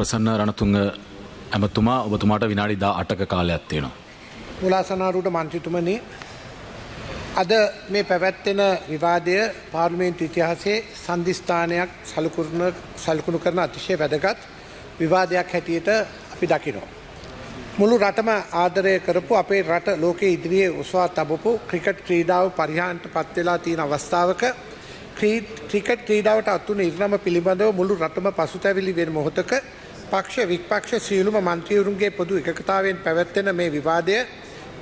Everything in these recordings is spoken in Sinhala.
ප්‍රසන්න රණතුංග ඇමතුමා ඔබතුමාට විනාඩි දා අටක කාලයක් තියෙනවා. මුලාසනාරුට මන්ත්‍රතුමනි අද මේ පැවැත්වෙන විවාදය පාර්ලිමේන්තු ඉතිහාසේ සන්ධිස්ථානයක් සලකුණ සල්කුණු කරන අතිශය වැදගත් විවාදයක් හැටියට අපි දකිනවා. මුළු රටම ආදරය කරපු අපේ රට ලෝකයේ ඉදිරියේ උස්වා තබපු ක්‍රිකට් ක්‍රීඩාව පරිහාන්ට පත්වෙලා තියෙන අවස්ථාවක ක්‍රිකට් ක්‍රීඩාවට අත්තුන ඉරණම පිළිබඳව මුළු රටම පසුතැවිලි වෙන මොහොතක පක්ෂ වික්පක්ෂ සියලුම මන්ත්‍රීවරුන්ගේ පොදු එකතාවෙන් පැවැත්වෙන මේ විවාදය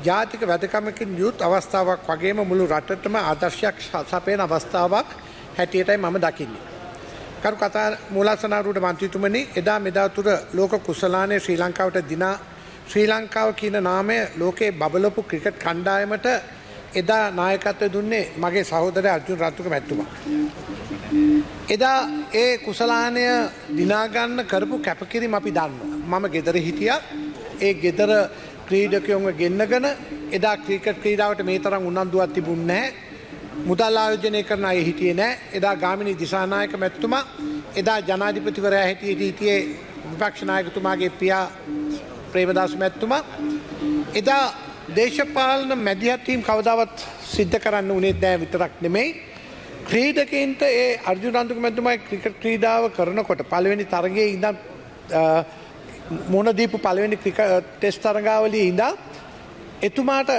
ජාතික වැදකමකින් යුත් අවස්ථාවක් වගේම මුළු රටටම ආදර්ශයක් සපයන අවස්ථාවක් හැටියටයි මම දකින්නේ. කරු කතා මූලාසනාරුට මන්ත්‍රීතුමනි එදා මෙදා තුර ලෝක කුසලානය ශ්‍රී ලංකාවට දිනා ශ්‍රී ලංකාව කියන නාමය ලෝකයේ බබලපු ක්‍රිකට් කණ්ඩායමට එදා නායකත්වය දුන්නේ මගේ සහෝදරය අර්ජුන රත්තුක මැතිතුමා. එදා ඒ කුසලානය දිනාගන්න කරපු කැපකිරීම අපි දන්න. මම ගෙදර හිටිය. ඒ ගෙදර ක්‍රීඩකයොන්ව ගෙන්න්නගෙන එදා ක්‍රීකට් ක්‍රීඩාවට මේ තරම් උනන්දුවත් තිබුන්නෑ මුදල් ආයෝජනය කරන අය හිටියේ නෑ එදා ගාමිණි දිසානායක මැත්තුමා එදා ජනාධිපතිවරයා හිටියට හිටියේ විපක්ෂනායකතුමාගේ පියා ප්‍රේමදාස මැත්තුමා. එදා දේශපාලන මැදිහත්වීම් කවදාවත් සිද්ධ කරන්න උනේ දෑ විතරක් නෙමෙයි. ක්‍රීඩකන්ට ඒ අර්ජුනන්තුක මැතුමයි ක්‍රිකට ක්‍රීඩාව කරනකොට පළවෙනි තරගේ ඉඳම් මුණදීපු පළවෙනි ටෙස් තරගාවලී ඉඳා එතුමාට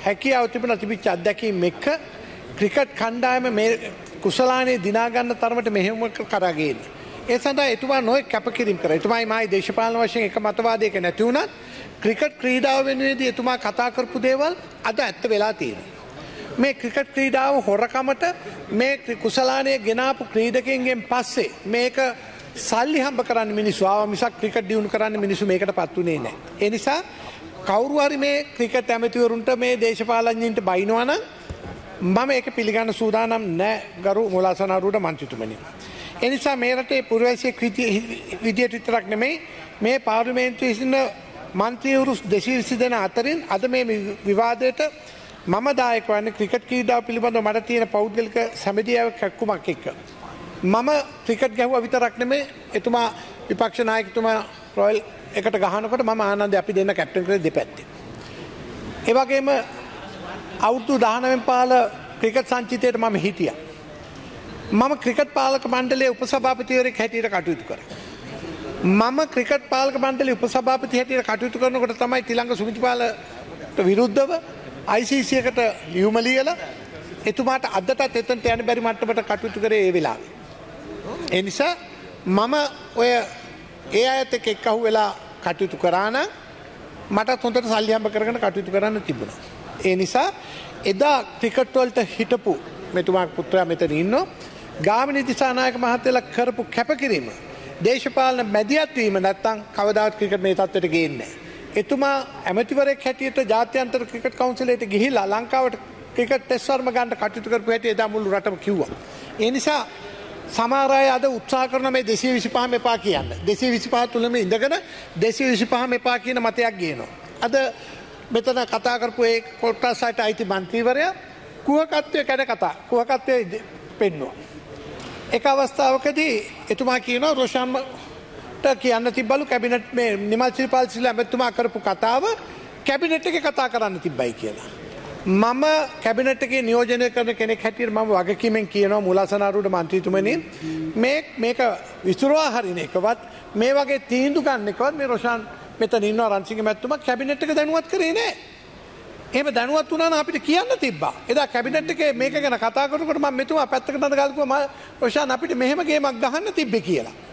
හැකි අවතිබන තිබිච්ච අත්දැකීම් එක්ක ක්‍රිකට් කණ්ඩායම මේ කුසලානේ දිනාගන්න තරමට මෙහෙම කරගේන්න. ඒ සඳහා එතුමා නොය කැපකිරීම කර එතුමයි මයි දේශපාලන වශයෙන් එක මතවාදයක නැතිවුණත් ක්‍රිකට් ක්‍රීඩාව වෙනුවේදී එතුමා කතා කරපු දේවල් අද ඇත්ත වෙලා තියෙන. මේ ක්‍රිකට් ක්‍රීඩාව හොරකමට මේ කුසලානය ගෙනාපු ක්‍රීඩකෙන්ගෙන් පස්සේ මේක සල්ලි හම්බ කරන්න මිනිස්සු ආව මිසක් ක්‍රිකට් දියුණු කරන්න මිනිස්සු මේකට පත් වුණේ නැහැ. ඒ නිසා කවුරු හරි මේ ක්‍රිකට් ඇමතිවරුන්ට මේ දේශපාලඥයින්ට බයිනවා නම් මම ඒක පිළිගන්න සූදානම් නෑ ගරු මුලාසනාරුවට මන්ත්‍රීතුමනි. ඒ නිසා මේ රටේ පුරවැසියෙක් විදියට විතරක් නෙමෙයි මේ පාර්ලිමේන්තුවේ සිටින මන්ත්‍රීවරු 220 දෙනා අතරින් අද මේ විවාදයට මම දායක වන්නේ ක්‍රිකට් ක්‍රීඩාව පිළිබඳව මට තියෙන පෞද්ගලික සැමදියාව කැක්කුමක් එක්ක. මම ක්‍රිකට් ගැහුවා විතරක් නෙමේ එතුමා විපක්ෂ නායකතුමා රොයල් එකට ගහනකොට මම ආනන්ද අපි දෙන්න කැප්ටන් කරේ දෙපැත්තේ. ඒ වගේම අවුරුදු 19 පාල ක්‍රිකට් සංචිතයට මම හිටියා. මම ක්‍රිකට් පාලක මණ්ඩලයේ උපසභාපතිවරයෙක් හැටියට කටයුතු කරා. මම ක්‍රිකට් පාලක මණ්ඩලයේ උපසභාපති හැටියට කටයුතු කරනකොට තමයි තිලංග සුමිතිපාලට විරුද්ධව ICC එකට ලියුම ලියලා එතුමාට අදටත් එතනට යන්න බැරි මට්ටමට කටයුතු කරේ ඒ වෙලාවේ. ඒ නිසා මම ඔය ඒ අයත් එක්ක එක්කහු වෙලා කටයුතු කරා නම් මටත් හොඳට සල්ලි හම්බ කරගෙන කටයුතු කරන්න තිබුණා. ඒ නිසා එදා ක්‍රිකට් වලට හිටපු මෙතුමා පුත්‍රයා මෙතන ඉන්නවා. ගාමිණී දිසානායක මහත්තයලා කරපු කැපකිරීම දේශපාලන මැදිහත් වීම නැත්තම් කවදාවත් ක්‍රිකට් මේ තත්ත්වයට ගේන්නේ නැහැ. එතුමා ඇමතිවරයෙක් හැටියට ජාත්‍යන්තර ක්‍රිකට් කවුන්සිලයට ගිහිල්ලා ලංකාවට ක්‍රිකට් ටෙස්ට් වර්ම ගන්න කටයුතු කරපු හැටි එදා මුළු රටම කිව්වා. ඒ නිසා සමහර අය අද උත්සාහ කරන මේ 225 එපා කියන්න. 225 තුලම ඉඳගෙන 225 එපා කියන මතයක් ගේනවා. අද මෙතන කතා කරපු ඒ කොට්ටාසයට අයිති මන්ත්‍රීවරයා කුහකත්වය කැඩ කතා කුහකත්වය පෙන්නවා. එක අවස්ථාවකදී එතුමා කියනවා රෝෂාන්ට කියන්න තිබලු කැබිනට් මේ නිමල් ශ්‍රීපාල් සිල්ල ඇමැතුමා කරපු කතාව කැබිනට් එක කතා කරන්න තිබ්බයි කියලා. මම කැබිනට්ගේ නියෝජනය කරන කෙනෙක් හැටියට මම වගකීමෙන් කියනවා මුලාසනාරුට මන්ත්‍රීතුමනි මේ මේක විසුරවා හරින එකවත් මේ වගේ තීන්දු ගන්න එකවත් මේ රොෂාන් මෙතන ඉන්නවා රන්සිංහ මැතිතුමා කැබිනට් එක දැනුවත් කරේ නෑ. එහෙම දැනුවත් වුණා නම් අපිට කියන්න තිබ්බා. එදා කැබිනට් එකේ මේක ගැන කතා කරනකොට මම මෙතුමා පැත්තකට නඩ ගල්කුවා මම රොෂාන් අපිට මෙහෙම ගේමක් ගහන්න තිබ්බේ කියලා.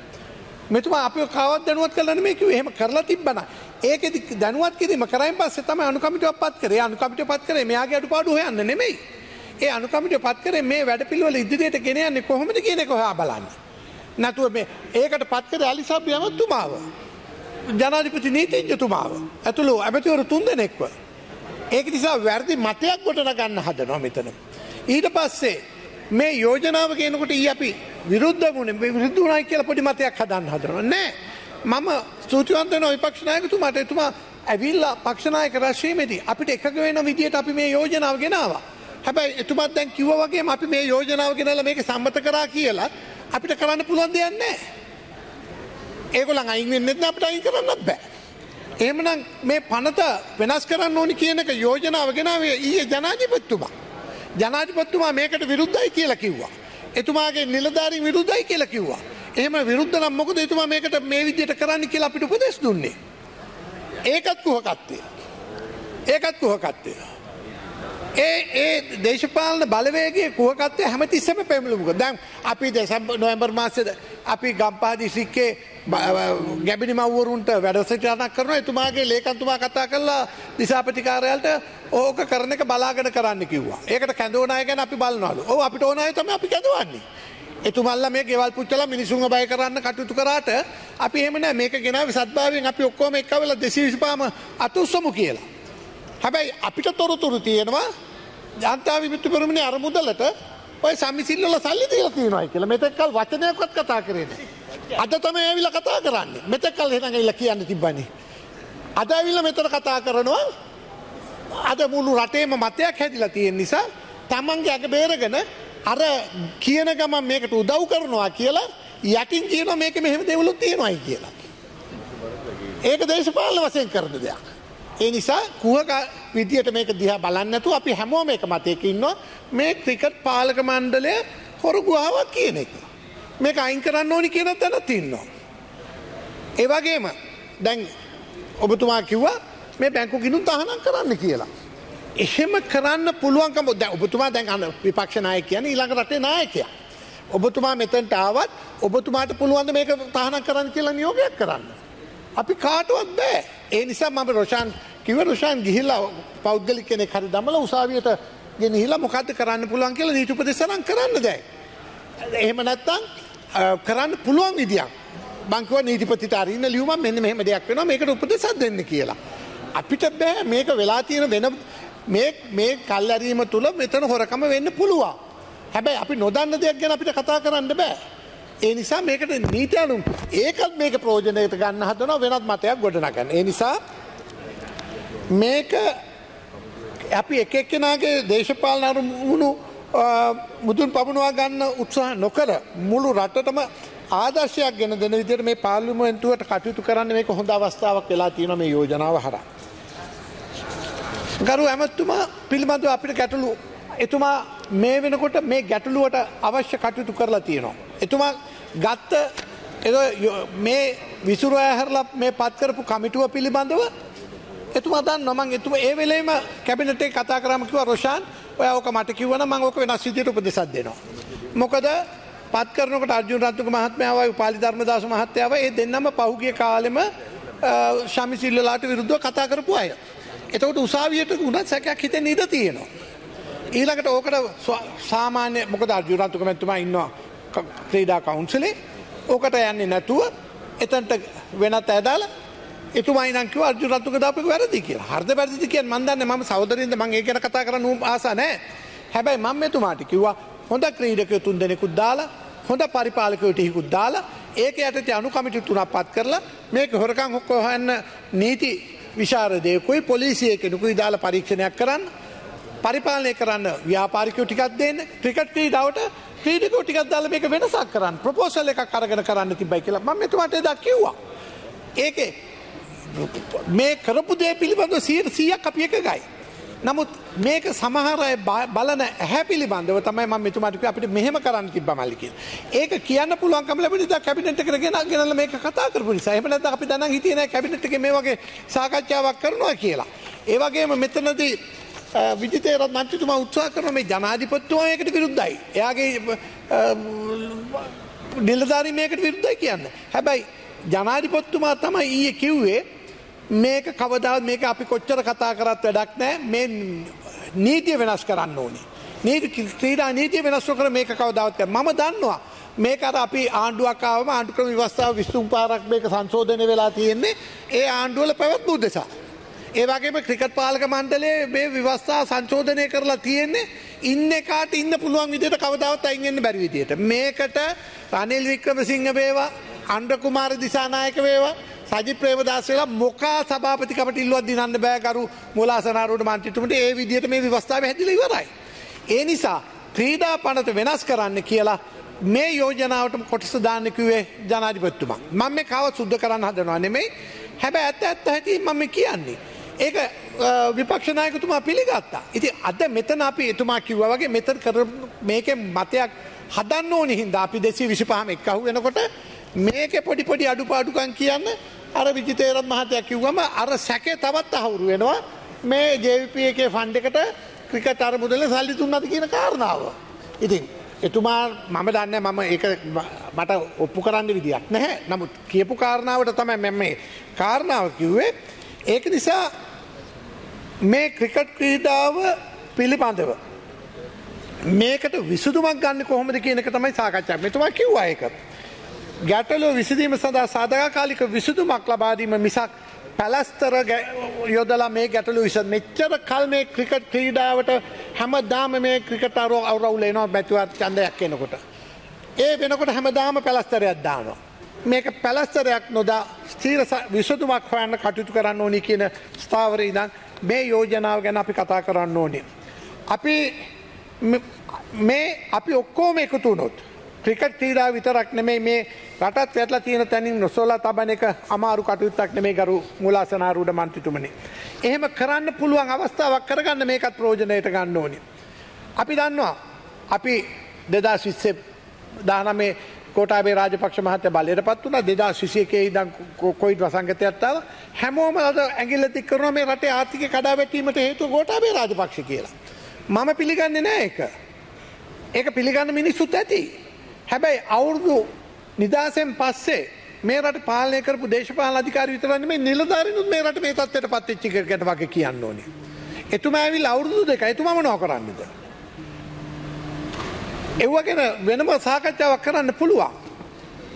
මෙතුමා අපිව කවවත් දැනුවත් කළා නෙමෙයි කිව්වේ එහෙම කරලා තිබ්බනා. ඒකෙදි දැනුවත් කිරීම කරයින් පස්සේ තමයි අනුකමිටුවක් පත් කරේ. අනුකමිටුව පත් කරේ මෙයාගේ අඩුපාඩු හොයන්න නෙමෙයි. ඒ අනුකමිටුව පත් කරේ මේ වැඩපිළිවෙල ඉදිරියට ගෙන යන්නේ කොහොමද කියන එක හොයා බලන්න. නැතුව මේ ඒකට පත් කරේ අලිසබ් යමතුමාව. ජනාධිපති නීතිඥතුමාව. ඇතුළු ඇමතිවරු තුන්දෙනෙක්ව. ඒක නිසා වැරදි මතයක් ගොඩන ගන්න හදනවා මෙතන. ඊට පස්සේ මේ යෝජනාව කියනකොට ඊ අපි විරුද්ධ වුණ විරුද්ධ වුණයි කියලා පොඩි මතයක් හදන්න හදනවා. නෑ. මම ස්තුතිවන්ත වෙනවා විපක්ෂනායකතුමාට එතුමා ඇවිල්ලා පක්ෂනායක රැස්වීමේදී අපිට එකග වෙන විදියට අපි මේ යෝජනාව ගෙනාවා. හැබැයි එතුමත් දැන් කිව්වා වගේම අපි මේ යෝජනාව ගෙනල්ලා මේක සම්මත කරා කියලා අපිට කරන්න පුළුවන් දෙයක් නෑ. ඒගොල්ලන් අයින් වෙන්නේ නැත්නම් අපිට අයින් කරන්නත් බෑ. එහෙමනම් මේ පනත වෙනස් කරන්න ඕනි කියන එක යෝජනාව ගෙනාවේ ඊයේ ජනාධිපතිතුමා. ජනාධිපතිතුමා මේකට විරුද්ධයි කියලා කිව්වා. එතුමාගේ නිලධාරීන් විරුද්ධයි කියලා කිව්වා. එහෙම විරුද්ධ නම් මොකද එතුමා මේකට මේ විදිහට කරන්න කියලා අපිට උපදෙස් දුන්නේ. ඒකත් කුහකත්වය. ඒකත් කුහකත්වය. ඒ ඒ දේශපාලන බලවේගේ කුවකත්වය හැමතිස්සම පෙමලුමුක දැන් අපි දෙසම් නොයම්බර් මාසද අපි ගම්පා දිසික්කේ ගැබිනි මව්වරුන්ට වැඩසටනක් කරන එතුමාගේ ලේකන්තුමා කතා කරලා දිසාපතිකාරයල්ට ඕක කරන එක බලාගෙන කරන්න කිව්වා ඒකට කැඳවනාය ගැන අපි බලනලු ඕ අපිට ඕනය තම අපි කැදවන්නේ. එතුමල්ල මේ ගෙවල් පුච්චල මිනිසුන් බය කරන්න කටයුතු කරාට අපි එමන මේක ගෙනාව සත්භාවෙන් අපි ඔක්කෝම එක්කවෙල දෙසිවිසිපාම අතුස්සමු කියලා. හැබැයි අපිට තොරතුරු තියෙනවා ජනතා විමුක්ති පෙරමුණේ අරමුදලට ඔය සම්මිසිල්ලල සල්ලි දීලා තියෙනවායි කියලා මෙතෙක්කල් වචනයක්වත් කතා කරේ නැහැ. අද තමයි ඇවිල්ලා කතා කරන්නේ. මෙතෙක්කල් එහෙනම් ඇවිල්ලා කියන්න තිබ්බනේ. අද ඇවිල්ලා මෙතන කතා කරනවා අද මුළු රටේම මතයක් හැදිලා තියෙන නිසා තමන්ගේ අග බේරගෙන අර කියන ගමන් මේකට උදව් කරනවා කියලා යටින් කියනවා මේක මෙහෙම දෙවලුත් තියෙනවායි කියලා. ඒක දේශපාලන වශයෙන් කරන දෙයක්. ඒ නිසා කුහක විදියට මේක දිහා බලන්නතු අපි හැමෝම එක මතයක ඉන්නවා මේ ක්‍රිකට් පාලක මණ්ඩලය හොරු ගුහාවක් කියන එක. මේක අයින් කරන්න ඕනි කියන තැනත් ඉන්නවා. ඒවගේම දැන් ඔබතුමා කිව්වා මේ බැංකු ගිනුම් තහනම් කරන්න කියලා. එහෙම කරන්න පුළුවන්කම දැ ඔබතුමා දැන් අන්න විපක්ෂනාය කියන ඊළඟ රටේ නායකය. ඔබතුමා මෙතැන්ට ආවත් ඔබතුමාට පුළුවන්ද මේක තහනම් කරන්න කියලා නියෝගයක් කරන්න. අපි කාටුවත් බෑ ඒ නිසා මම රෝෂාන් කිව රෝෂාන් ගිහිල්ලා පෞද්ගලි කෙනෙක් හරි දමල උසාවියට ගෙනහිලා මොකක්ද කරන්න පුළුවන් කියලා නීති උපදෙසනම් කරන්න දැයි. එහෙම නැත්තං කරන්න පුළුවන් විදියක් බංකව නීතිපතිට අරන්න ලියුම මෙන්න මෙහම දෙයක් වෙන මේකට උපදෙසත් දෙන්න කියලා. අපිට බෑ මේක වෙලා තියෙන වෙන මේ කල්ලැරීම තුළ මෙතන හොරකම වෙන්න පුළුවන්. හැබැයි අපි නොදන්න දෙයක් ගැන අපිට කතා කරන්න බෑ. ඒ නිසා මේකට නීතියනුම් ඒකත් මේක ප්‍රෝජනයට ගන්න හදන වෙනත් මතයක් ගොඩනගන්න. ඒ නිසා මේක අපි එක එක්කෙනගේ දේශපාලන අරුමුණු මුදුන් පමුණවා ගන්න උත්සාහ නොකර මුළු රටටම ආදර්ශයක් ගෙන දෙන විදිට මේ පාර්ලිමෙන්තුවට කටයුතු කරන්න මේක හොඳ අවස්ථාවක් වෙලා තියෙන මේ යෝජනාව හර. ගරු ඇමත්තුමා පිළිබඳව අපිට ගැටලු එතුමා මේ වෙනකොට මේ ගැටලුවට අවශ්‍ය කටයුතු කරලා තියෙනවා. එතුමා ගත්ත මේ විසුරුව ඇහරලා මේ පත්කරපු කමිටුව පිළිබඳව එතුමා දන්න නොමන් එතුම ඒ වෙලේම කැබිනටේ කතා කරමකිව රෝෂාන් ඔය ඕක මට කිවන මං ඕක වෙනස් විදියට උපදෙසක් දෙනවා. මොකද පත් කරනකට අර්ජුන රත්තුක මහත්මාවයි උපාලි ධර්මදාස මහත්තයාව ඒ දෙන්නම පහුගිය කාලෙම ශමිසිල්ලලාට විරුද්ධව කතා කරපු අය. එතකොට උසාවියට උනත් සැකයක් හිතෙන් ඉඩ තියෙනවා. ඊළඟට ඕකට සාමාන්‍ය මොකද අර්ජුරන්තුක මැතුමා ඉන්නවා ක්‍රීඩා කවුන්සලේ ඕකට යන්නේ නැතුව එතන්ට වෙනත් ඇදාල එතුමයි නංකිව අර්ජුරත්තුක දාපක වැරදි කිය හර්ද වැරදි කිය මන්දන්න ම සෞදරින්ද මං ඒ ගැන කතා කරන ආස නෑ හැබැයි මං මෙතුමාට කිව්වා හොඳ ක්‍රීඩක තුන් දෙනෙකුත් දාලා හොඳ පරිපාලකයට හිකුත් දාලා ඒක යටට අනු කමිටු තුනක් පත් කරලා මේක හොරකං හොක්කොහන්න නීති විශාරදයකුයි පොලිසිය කෙනෙකුයි දාලා පරීක්ෂණයක් කරන්න පරිපාලනය කරන්න ව්‍යාපාරිකෝ ටිකක් දෙන්න ක්‍රිකට් ක්‍රීඩාවට ක්‍රීඩකෝ ටිකක් දාල මේක වෙනසක් කරන්න ප්‍රපෝසල් එකක් අරගෙන කරන්න තිබයි කියලා ම මෙතුමට දක් කිව්වා. ඒක මේ කරපු දේ පිළිබඳව සීට සීයක් අපි එක ගයි. නමුත් මේක සමහරය බලන ඇහැ පිළිබඳව තමයි ම මෙතුමටික අපිට මෙහෙම කරන්න තිබ මල්ලික. ඒක කියන්න පුළුවන්කම ලැබිට කැබිනට කරගෙන ගෙනල මේක කතා කරපු නිසා එහමනත අපි දන හිතියන කැබිනට්ක මේ වගේ සාකච්ඡාවක් කරනවා කියලා. ඒවගේම මෙතනදී විජිතේරත් මංචිතුම උත්සා කරන මේ ජනාධිපත්තුවායකට විරුද්ධයි. එයාගේ නිලධාරි මේකට විරුද්ධයි කියන්න. හැබැයි ජනාධිපොත්තුමා තමයි ඊය කිව්වේ මේක කවදාව මේක අපි කොච්චර කතා කරත් වැඩක් නෑ මේ නීතිය වෙනස් කරන්න ඕනේ. නීති ක්‍රීඩා නීතිය වෙනස්ව කර මේක කවදාවත් මම දන්නවා. මේක අර අපි ආණ්ඩුවක්කාවම ආණ්ඩුක්‍රම විවස්ථාව විස්තුම් පාරක් මේක සංශෝධනය වෙලා තියෙන්නේ ඒ ආණ්ඩුවල පැවැත්මු දෙසා. ඒවගේම ක්‍රිකට් පාලක මණ්ඩලේ මේ විවස්ථා සංචෝධනය කරලා තියෙන්නේ ඉන්න කාට ඉන්න පුළුවන් විදියට කවදාවත් අයිගෙන්න්න බැරි විදියට. මේකට රනිල් වික්‍රමසිංහ වේවා අන්ඩකුමාර දිසානායක වේවා සජි ප්‍රේමදාස වෙලා මොකා සභාපතිකට ඉල්ලුවත් දිනන්න බෑකරු මුලාසනාරුට මන්තිතුමට ඒ විදිහට මේ විවස්ථාව හැදිල ඉවරයි. ඒ නිසා ක්‍රීඩා පනත වෙනස් කරන්න කියලා මේ යෝජනාවට කොටස දාන්නකිවේ ජනාධිපත්තුමා. මම මේ කාව සුද්ධ කරන්න හදනවා නෙමෙයි හැබැ ඇත්ත ඇත්ත හැටි මම කියන්නේ. ඒක විපක්ෂනායකතුමා පිළිගත්තා. ඉති අද මෙතන අපි එතුමා කිව්ව වගේ මෙතන කර මේක මතයක් හදන්න ඕනි හින්දා අපි දෙසි විසිපහම එක්කහු වෙනකොට මේක පොඩි පොඩි අඩුපාඩුකන් කියන්න අර විජිතේරත් මහතයක් කිව්වම අර සැකේ තවත් අහුරු වෙනවා. මේ ජවිප එකේ ෆන්ඩ එකට ක්‍රිකට අර මුදල සල්ලි තුන්නද කියන කාරණාව. ඉතින් එතුමා මම දන්න මම ඒ මට ඔප්පු කරන්න විදියක් නැහැ. නමුත් කියපු කාරණාවට තමයි මෙම මේ කාරණාව කිව්වේ. ඒක නිසා මේ ක්‍රිකට් ක්‍රීඩාව පිළිබඳව මේකට විසුදුමක් ගන්න කොහොමද කියනක තමයි සාකච්ඡා මෙතුමා කිව්වා ඒක. ගැටලෝ විසිදීම සඳහා සාධකාලික විසුදුමක් ලබාදීම මිසක් පැලස්තර යොදලා මේ ගැටලු විස මෙච්චර කල් මේ ක්‍රිකට් ක්‍රීඩාවට හැමදාම මේ ක්‍රිකටරෝ අවරවුලේනවා බැතිවත් චන්දයක් එනකොට. ඒ වෙනකොට හැමදාම පැලස්තරයක් දානවා. මේක පැලස්තරයක් නොදා ස්තීර විසතුමක් හොයන්න කටයුතු කරන්න ඕනි කියන ස්ථාවර ඉදන් මේ යෝජනාව ගැන අපි කතා කරන්න ඕනේ. අපි මේ අපි ඔක්කෝම එකතු නොත්. ක්‍රිකට් ක්‍රීඩා විතරක් නෙමේ මේ රටත් වැටලා තියෙන තැනින් නොසෝලා තබන එක අමාරු කටයුත්තක් නෙමේ ගරු මුලාසනාරූඩ මන්තිතුමනි. එහෙම කරන්න පුළුවන් අවස්ථාවක් කරගන්න මේකත් ප්‍රෝජනයට ගන්න ඕනි. අපි දන්නවා අපි දෙදා ශිස්සෙ දානමේ කෝටාබේ රාජපක්ෂ මහත්‍ය බලයට පත් වුණ දෙදා ශිෂයකේ ඉදන් කොයිඩ් වසංගතයක්ත්තාව හැමෝම අද ඇගිල්ල තික් කරන මේ රටේ ආතික කඩා වැටීමට හේතු ගෝටාබේ රාජපක්ෂ කියලා. මම පිළිගන්නේ නෑ එක. ඒක පිළිගන්න මිනිස්සුත් ඇති. හැබැයි අවුරුදු නිදහසෙන් පස්සේ මේ රට පාලනය කරපු දේශපාල අධිකාර විතරන්න මේ නිලධාරනුත් මේ රට මේ තත්වයට පත්තිච්චි කරකට වගේ කියන්න ඕනි. එතුමා ඇවිල් අවුරුදු දෙක එතුමම නෝ කරන්නද. එව්වගෙන වෙනම සාකච්ඡාවක් කරන්න පුළුවන්.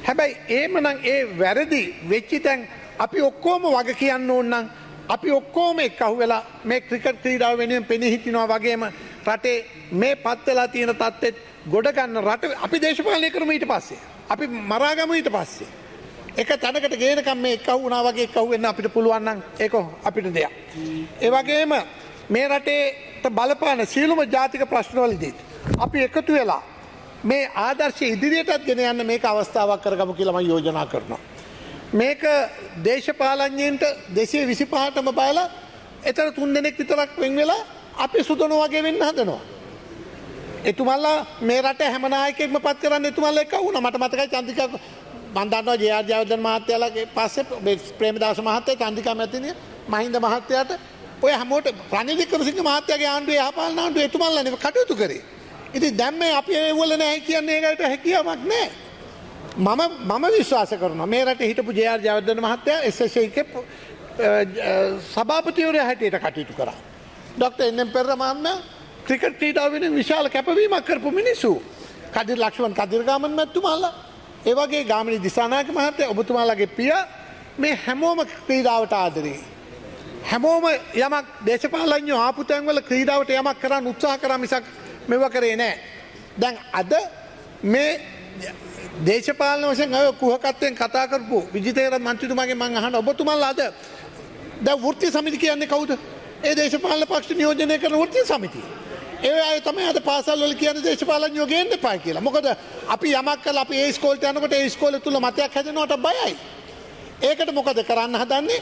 හැබැයි ඒමනං ඒ වැරදි වෙච්චි තැන් අපි ඔක්කෝම වග කියන්න ඕන්නම් අපි ඔක්කෝම එක් අහු වෙලා මේ ක්‍රිකට් ක්‍රීඩාව වෙනුවෙන් පෙනහිටිනවා වගේම රටේ මේ පත්වෙලා තියෙන තත්ත්ෙත් ගොඩගන්න රට අපි දේශපාලය කරම ඊට පස්සේ. අපි මරාගම ඊට පස්සේ. එක තැනකට ගේනකම් මේ එකහු වුණා වගේ එකහුවෙන්න අපිට පුළුවන්නම් ඒක අපිට දෙයක්. ඒවගේම මේ රටේට බලපාන සියලුම ජාතික ප්‍රශ්නවලදීත්. අපි එකතු වෙලා මේ ආදර්ශය ඉදිරියටත් ගෙන යන්න මේක අවස්ථාවක් කරගම කියලම යෝජනා කරනවා. මේක දේශපාලඥයන්ට දෙසේ විසි පහටම බාලා එතර තුන් දෙනෙක් විතරක් වෙන් වෙලා අපි සුදන වගේ වෙන්න හදනවා. එතුමල්ලා මේ රට හැමනායකෙක්ම පත් කරන්න එතුමල්ල එක වුණ මට මතකයි චන්තික බන්ධන්නවා ජයාර්ජයවදන් මහත්තයාලගේ පස්සේ ප්‍රේමදාස මහත්තය චන්දිකා මැතිනය මහින්ද මහත්තයට ඔය හමෝට ප්‍රනිධිකරසිංහ මහත්තයගේ ආණ්ඩුව යහපාලන ආණ්ඩුව එතුමල්ලන කටයුතු කරේ. ඉති දැම්ම අපි ඒවල නෑ කියන්නේ ඒකට හැකියාවක් නෑ. මම මම විශ්වාස කරන මේ රට හිටපු ජයාර් ජයවදන මහත්තය එසේක සභාපතිවරය හැටියට කටයුතු කරා. ඩොක්ට එන්නම් පෙරමාන්න ක්‍රිකට ක්‍රීඩාව වෙන විශාල කැපවීමක් කරපු මිනිස්සු කදිර ලක්ෂවන් කදිරගාමන් මැත්තුමල්ල ඒවගේ ගාමනි දිසානාක මහත්තය ඔබතුමාලගේ පිය මේ හැමෝම ක්‍රීඩාවට ආදරේ. හැමෝම යමක් දේශපාලඥ ආපුතැන්වල ක්‍රීඩාවට යමක් කරන්න උත්සාහ කර මිසක් මෙව කරේ නෑ. දැන් අද මේ දේශපාලන වශයෙන් අය කුහකත්වයෙන් කතා කරපු විජිතේර මන්ත්‍රතුමාගේ මං අහන ඔබතුමල් අද ද වෘත්ති සමිති කියන්නේ කවුද ඒ දේශපාලන පක්ෂ නියෝජනය කරන වෘත්ති සමිතිය. ඒ අය තමයි අද පාසල්වල කියන දේශපාලඥයෝ ගේන්න එපා කියලා. මොකද අපි යමක් කළා අපි ඒ ස්කෝලේට යනකොට ඒ ස්කෝලේ තුල මතයක් හැදෙනවට බයයි. ඒකට මොකද කරන්න හදන්නේ?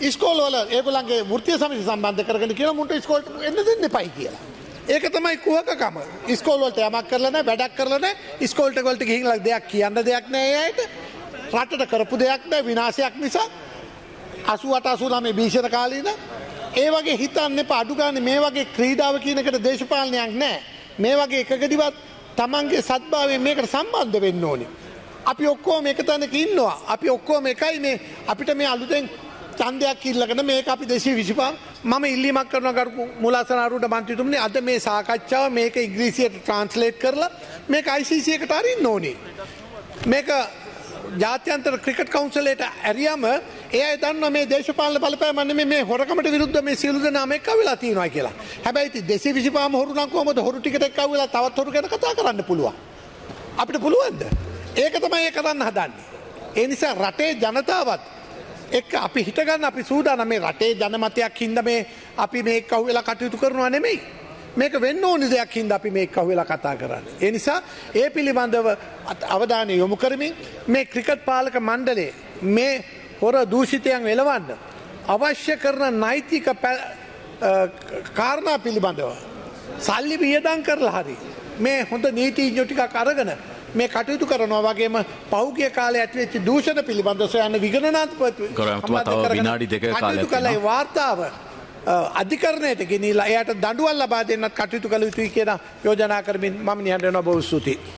ඉස්කෝලවල ඒගොල්ලන්ගේ වෘත්තීය සමිති සම්බන්ධ කරගෙන කියලා මුන්ට ඉස්කෝලේට එන්න දෙන්න එපයි කියලා. ඒක තමයි කුහකකම. ඉස්කෝලවලට යමක් කරලා නැහැ, වැඩක් කරලා නැහැ. ඉස්කෝලේට වලට ගිහින් දෙයක් කියන්න දෙයක් නැහැ ඒ අයට. රටට කරපු දෙයක් නැහැ විනාශයක් නිසා. 88 89 භීෂණ කාලේ ඉඳන් ඒ වගේ හිතන්න එපා අඩු ගන්න මේ වගේ ක්‍රීඩාව කියනකට දේශපාලනයක් නෑ. මේ වගේ එකකදිවත් තමන්ගේ සත්භාවයෙන් මේකට සම්බන්ධ වෙන්න ඕනි. අපි ඔක්කෝම එක තැනක ඉන්නවා. අපි ඔක්කෝම එකයි මේ අපිට මේ අලුතෙන් චන්දයක් ඉල්ලගෙන මේක අපි දෙසී විසිපා මම ඉල්ලිමක් කරන කරපු මුලාසනාරුට මන්ත්‍රතුමනි අද මේ සාකච්ඡාව මේක ඉග්‍රීසියට ට්‍රන්ස්ලේට් කරලා මේක අයිසිසියකට අරින්න ඕනේ. මේක ජාත්‍යන්තර ක්‍රිකට කවන්සලේට ඇරියම ඒ දන්න මේ දේශපාල බලපෑමන්න මේ හොරකමට විරුද්ධ මේ සියලු දෙනාම එක්ක වෙලා තියෙනවා කියලා. හැබැයි දෙසි විසිපාම හොරුනම් කොහමද හොරු ටිකට එක්ක වෙලා තවත් හොරු ගැන කතා කරන්න පුළුවන්. අපිට පුළුවන්ද? ඒක තමයි ඒ කරන්න හදන්නේ. ඒ නිසා රටේ ජනතාවත් එක් අපි හිටගන්න අපි සූදානම් මේ රටේ ජනමතයක් හින්දා මේ අපි මේ එක්ක වෙලා කටයුතු කරනවා නෙමෙයි. මේක වෙන්න ඕනි දෙයක් හින්ද අපි මේ කහවෙලා කතා කරන්න. ඒ නිසා ඒ පිළිබඳව අත්- අවධානය යොමු කරමින් මේ ක්‍රිකට් පාලක මණ්ඩලේ මේ හොර දූෂිතයන් වෙලවන්න අවශ්‍ය කරන නෛතික කාරණා පිළිබඳව. සල්ලි වියදන් කරලා හරි. මේ හොඳ නීතිීඥෝ ටිකක් අරගෙන මේ කටයුතු කරනවා වගේම පෞගිය කාල ඇතිවෙච්ච දූෂණ පිළිබඳ සොයන්න විගණනාත්මක තව විනාඩි දෙකක කාලයක් කළයි වාර්තාව අධිකරණයට ගෙනලා එයට දඩුවල් ලබා දෙන්නත් කටයුතු කළ යුතුයි කියන යෝජනා කරමින් මම නිහඬන බොහෝ ස්තුතියි.